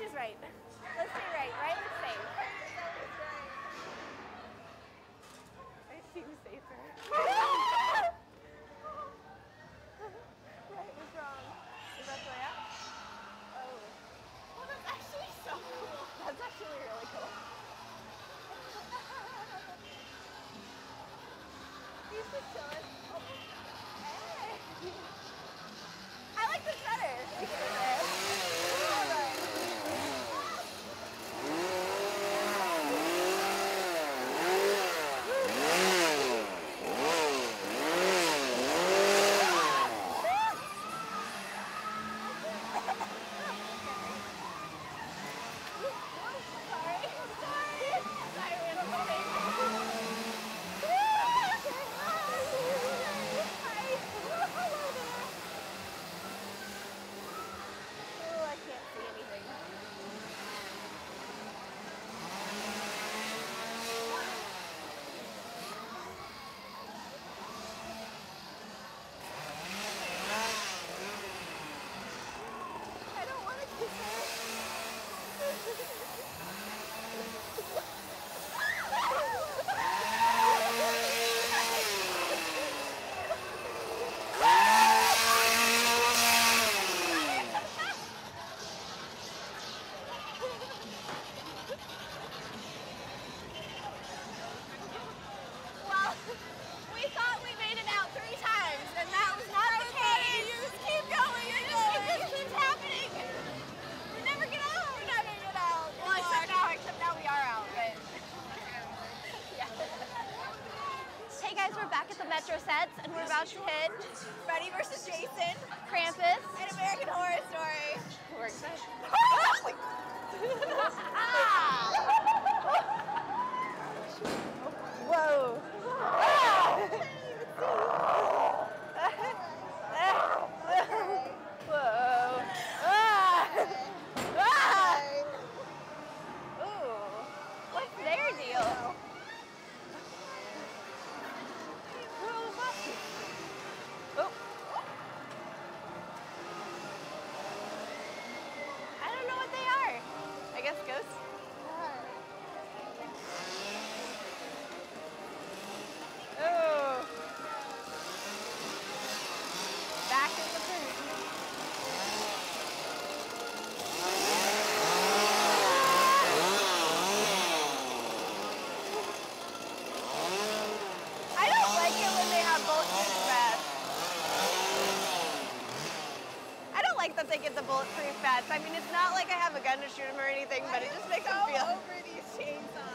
is right. Let's say right. Right looks safe. Right seems safer. right was wrong. Is that the way up? Oh. Well, that's actually so cool. That's actually really cool. These facilities. Oh the Metro sets, and we're about to hit Freddy versus Jason, Krampus, and American Horror Story. We're excited. Whoa! Bulletproof vests. I mean, it's not like I have a gun to shoot him or anything, but it just makes so him feel. over these chainsaws.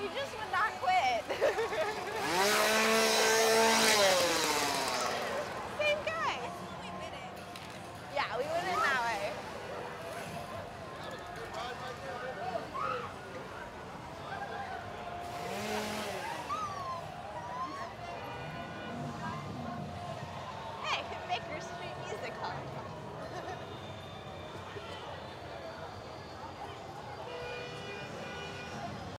You just would not quit.